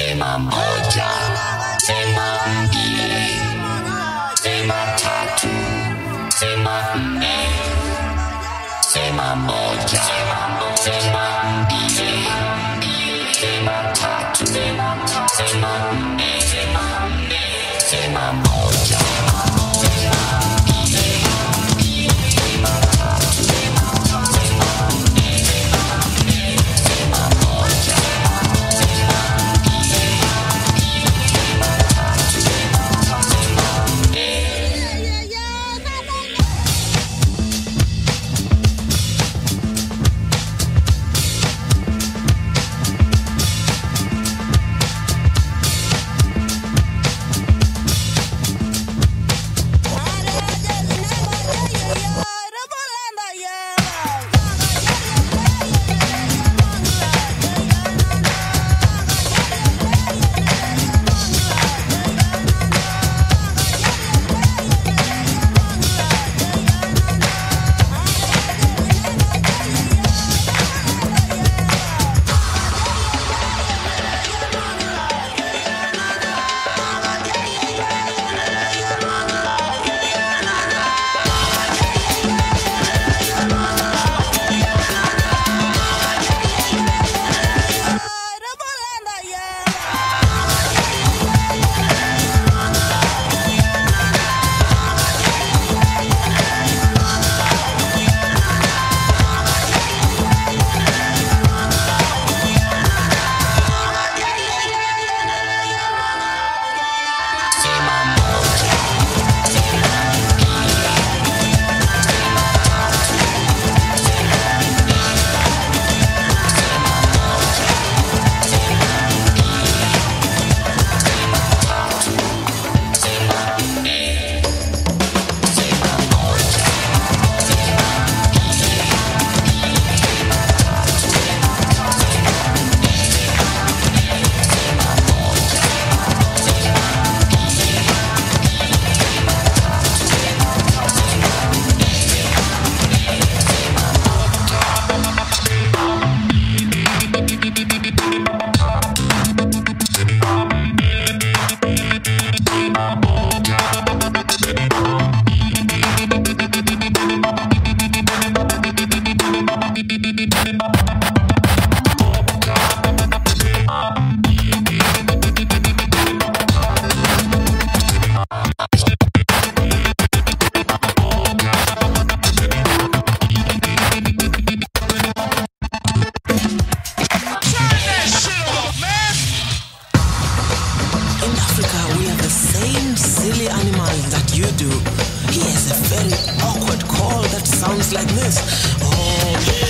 Sema moja, sema mbili, sema tatu, sema nne, sema moja, sema mbili, We have the same silly animal that you do. He has a very awkward call that sounds like this. Oh,